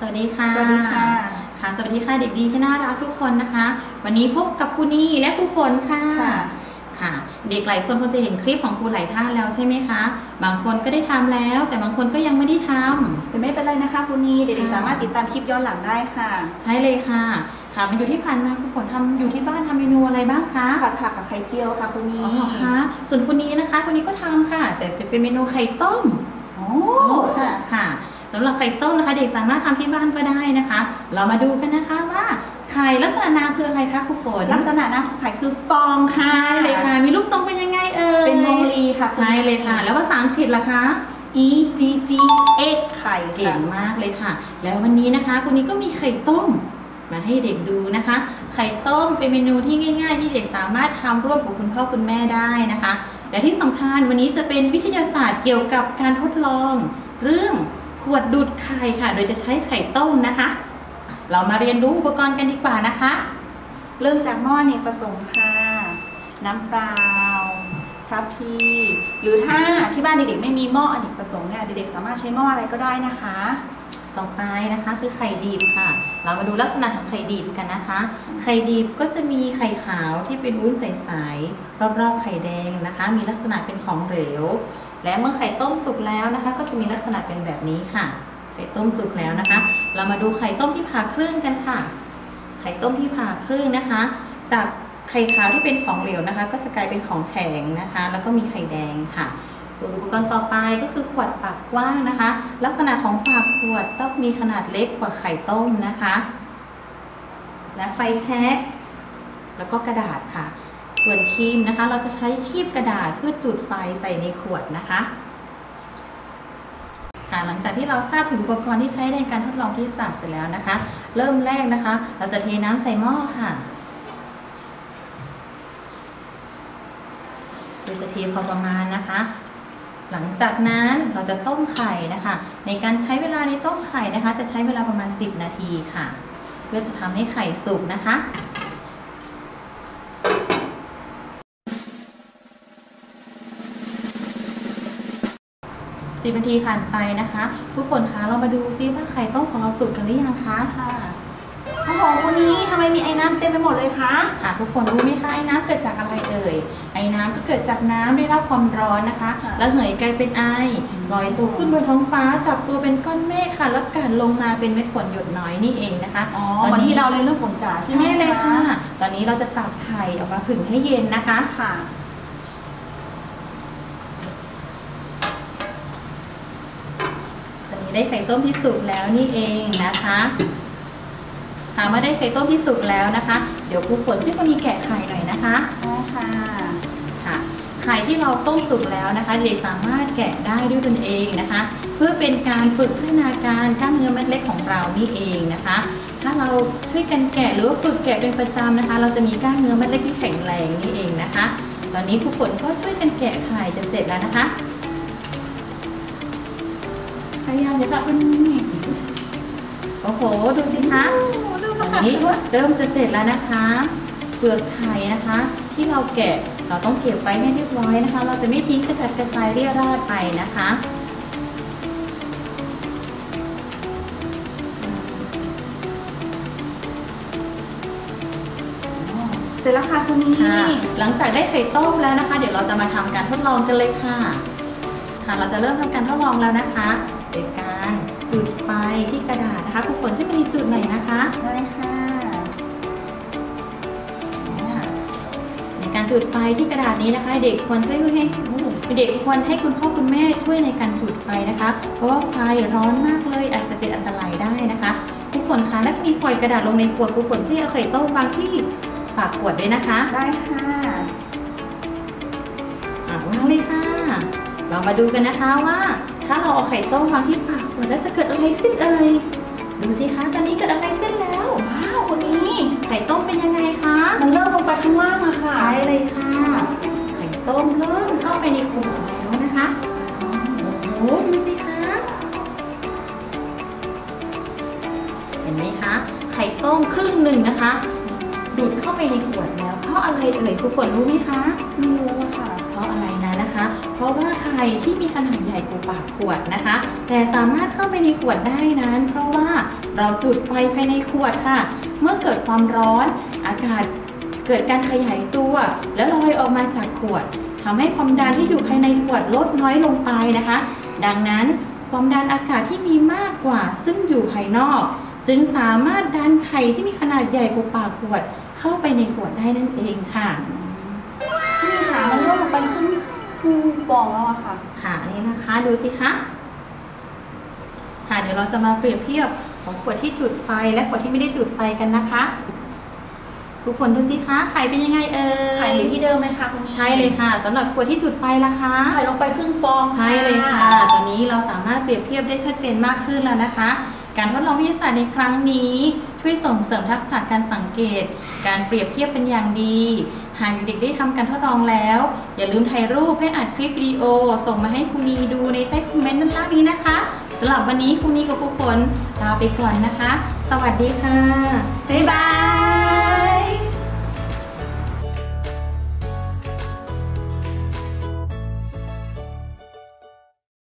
สวัสดีค่ะ สวัสดีค่ะ ค่ะ สวัสดีค่ะเด็กดีที่น่ารักทุกคนนะคะ วันนี้พบกับครูนีและครูฝนค่ะค่ะ ค่ะ เด็กหลายคนคงจะเห็นคลิปของครูหลายท่านแล้วใช่ไหมคะ บางคนก็ได้ทำแล้ว แต่บางคนก็ยังไม่ได้ทำแต่ไม่เป็นไรนะคะคุณนีเด็กค่ะๆสามารถติดตามคลิปย้อนหลังได้ค่ะ ใช่เลยค่ะ ค่ะมันอยู่ที่ผ่านมาครูฝนทำอยู่ที่บ้านทำเมนูอะไรบ้างคะผัดผักกับไข่เจียวค่ะคุณนีอ๋อค่ะ ส่วนคนนี้นะคะคนนี้ก็ทำค่ะ แต่จะเป็นเมนูไข่ต้มโอ้ค่ะค่ะ สำหรับไข่ต้มนะคะ เด็กสามารถทำที่บ้านก็ได้นะคะ เรามาดูกันนะคะว่าไข่ลักษณะนามคืออะไรคะครูฝนลักษณะหน้าของไข่คือฟองค่ะใช่เลยค่ะ มีลูกทรงเป็นยังไงเอ่ยเป็นโมลีค่ะณใช่เลยค่ะ แล้วภาษาอังกฤษล่ะคะ E G G X ไข่เก่ค่ะงมากเลยค่ะ แล้ววันนี้นะคะคุณนี้ก็มีไข่ต้มมาให้เด็กดูนะคะ ไข่ต้มเป็นเมนูที่ง่าย ๆ ที่เด็กสามารถทำร่วมกับคุณพ่อคุณแม่ได้นะคะและที่สำคัญวันนี้จะเป็นวิทยาศาสตร์เกี่ยวกับการทดลองเรื่องข วดดูดไข่ค่ะ โดยจะใช้ไข่ต้มนะคะ เรามาเรียนรู้อุปกรณ์กันดีกว่านะคะ เริ่มจากหม้อเนี่ยประสงค์ค่ะ น้ำเปล่าครับทีหรือถ้าที่บ้านเด็กๆไม่มีหม้ออเนกประสงค์เนี่ยเด็กๆสามารถใช้หม้ออะไรก็ได้นะคะ ต่อไปนะคะคือไข่ดิบค่ะ เรามาดูลักษณะของไข่ดิบกันนะคะ ไข่ดิบก็จะมีไข่ขาวที่เป็นวุ้นใสๆรอบๆไข่แดงนะคะ มีลักษณะเป็นของเหลว และเมื่อไข่ต้มสุกแล้วนะคะ ก็จะมีลักษณะเป็นแบบนี้ค่ะ ไข่ต้มสุกแล้วนะคะ เรามาดูไข่ต้มที่ผ่าครึ่งกันค่ะ ไข่ต้มที่ผ่าครึ่งนะคะ จากไข่ขาวที่เป็นของเหลวนะคะ ก็จะกลายเป็นของแข็งนะคะ แล้วก็มีไข่แดงค่ะส่วนอุปกรณ์ต่อไปก็คือขวดปากกว้างนะคะ ลักษณะของปากขวดต้องมีขนาดเล็กกว่าไข่ต้มนะคะ และไฟแช็กแล้วก็กระดาษค่ะ ส่วนครีมนะคะ เราจะใช้ครีบกระดาษเพื่อจุดไฟใส่ในขวดนะคะค่ะหลังจากที่เราทราบถึงอุปกรณ์ที่ใช้ในการทดลองวิทยาศาสตร์เสร็จแล้วนะคะ เริ่มแรกนะคะ เราจะเทน้ำใส่หม้อค่ะโดยจะเทพอประมาณนะคะ หลังจากนั้นเราจะต้มไข่นะคะ ในการใช้เวลาในต้มไข่นะคะ จะใช้เวลาประมาณ 10 นาทีค่ะ เพื่อจะทำให้ไข่สุกนะคะ 10นาทีผ่านไปนะคะ ทุกคนคะเรามาดูซิว่าไข่ต้มของเราสุกกันหรือยังคะค่ะโอ้โหคุณนีทำไมมีไอ้น้ำเต็มไปหมดเลยคะค่ะทุกคนรู้ไหมคะไอ้น้ำเกิดจากอะไรเอ่ยไอ้น้ำก็เกิดจากน้ำได้รับความร้อนนะคะค่ะแล้วเหยกลายเป็นไอลอยตัวขึ้นบนท้องฟ้าจับตัวเป็นก้อนเมฆค่ะ แล้วกลั่นลงมาเป็นเม็ดฝนหยดน้อยนี่เองนะคะอ๋อตอนวันนี้นี้เราเรียนเรื่องฝนจ๋าใช่ใช่ไหมเลยค่ะ ตอนนี้เราจะตักไข่ออกมาผึ่งให้เย็นนะคะค่ะ ตอนนี้ ได้ไข่ต้มที่สุกแล้วนี่เองนะคะถามว่าได้ไข่ต้มที่สุกแล้วนะคะ เดี๋ยวครูฝนช่วยคนนี้แกะไข่หน่อยนะคะได้ค่ะค่ะ ไข่ที่เราต้มสุกแล้วนะคะ เด็กสามารถแกะได้ด้วยตนเองนะคะ เพื่อเป็นการฝึกพัฒนาการกล้ามเนื้อเม็ดเล็กของเรานี่เองนะคะ ถ้าเราช่วยกันแกะหรือว่าฝึกแกะเป็นประจำนะคะ เราจะมีกล้ามเนื้อเม็ดเล็กที่แข็งแรงนี่เองนะคะ ตอนนี้ครูฝนก็ช่วยกันแกะไข่จะเสร็จแล้วนะคะ พยายามเลยค่ะคุณนีโอ้โห ดูสิคะเริ่มตแล้อวนค่ะนี้เริ่มจะเสร็จแล้วนะคะเปลือกไข่นะคะ ที่เราแกะเราต้องเก็บไว้ให้เรียบร้อยนะคะ เราจะไม่ทิ้งกระจัดกระจายเรี่ยราดไปนะคะเสร็จแล้วค่ะคุณนีค่ะหลังจากได้ไข่ต้มแล้วนะคะ เดี๋ยวเราจะมาทำการทดลองกันเลยค่ะ ค่ะ เราจะเริ่มทำการทดลองแล้วนะคะ โดยการจุดไฟที่กระดาษนะคะคุณฝนช่วยมาดีจุดหน่อยนะคะได้ค่ะค่ะในการจุดไฟที่กระดาษนี้นะคะ เด็กควรช่วยให้เด็กควรให้คุณพ่อคุณแม่ช่วยในการจุดไฟนะคะ เพราะว่าไฟร้อนมากเลยอาจจะเป็นอันตรายได้นะคะทุกฝนคะถ้ามีปล่อยกระดาษลงในขวดทุกฝนช่วยเอาไข่ต้มวางที่ปากขวดด้วยนะคะ ได้ค่ะอะวางเลยค่ะเรามาดูกันนะคะว่าถ้าเราเอา ไข่ต้มวางที่ปากขวดแล้วจะเกิดอะไรขึ้นเอ่ยดูสิคะตอนนี้เกิดอะไรขึ้นแล้วว้าวคุณนีไข่ต้มเป็นยังไงคะมันเริ่มลงไปข้างล่างอะค่ะใช่เลยค่ะ ไข่ต้มเริ่มเข้าไปในขวดแล้วนะคะโอ้โหดูสิคะเห็นไหมคะไข่ต้มครึ่งหนึ่งนะคะ ดูดเข้าไปในขวดแล้วเพราะอะไรเอ่ยครูฝนรู้ไหมคะไม่รู้อะค่ะ เพราะอะไรนะนะคะ เพราะว่าไข่ที่มีขนาดใหญ่กว่าปากขวดนะคะ แต่สามารถเข้าไปในขวดได้นั้น เพราะว่าเราจุดไฟภายในขวดค่ะ เมื่อเกิดความร้อนอากาศเกิดการขยายตัว แล้วลอยออกมาจากขวดทำให้ความดันที่อยู่ภายในขวดลดน้อยลงไปนะคะ ดังนั้นความดันอากาศที่มีมากกว่าซึ่งอยู่ภายนอก จึงสามารถดันไข่ที่มีขนาดใหญ่กว่าปากขวด เข้าไปในขวดได้นั่นเองค่ะนี่ค่ะมันร่วงลงไปครึ่ง ครึ่งฟองแล้วอะค่ะ ค่ะนี่นะคะดูสิคะ ค่ะเดี๋ยวเราจะมาเปรียบเทียบของขวดที่จุดไฟและขวดที่ไม่ได้จุดไฟกันนะคะ ทุกคนดูสิคะไข่เป็นยังไงเอ่ยไข่อยู่ที่เดิมไหมคะคุณใช่เลยค่ะสำหรับขวดที่จุดไฟล่ะคะไข่ลงไปครึ่งฟองใช่เลยค่ะ ตอนนี้เราสามารถเปรียบเทียบได้ชัดเจนมากขึ้นแล้วนะคะ การทดลองวิทยาศาสตร์ในครั้งนี้ ช่วยส่งเสริมทักษะการสังเกต การเปรียบเทียบเป็นอย่างดี หากเด็กๆได้ทำการทดลองแล้ว อย่าลืมถ่ายรูปและอัดคลิปวิดีโอ ส่งมาให้ครูนีดูในใต้คอมเมนต์ด้านล่างนี้นะคะสำหรับวันนี้ครูนีกับครูฝนลาไปก่อนนะคะ สวัสดีค่ะบ๊ายบาย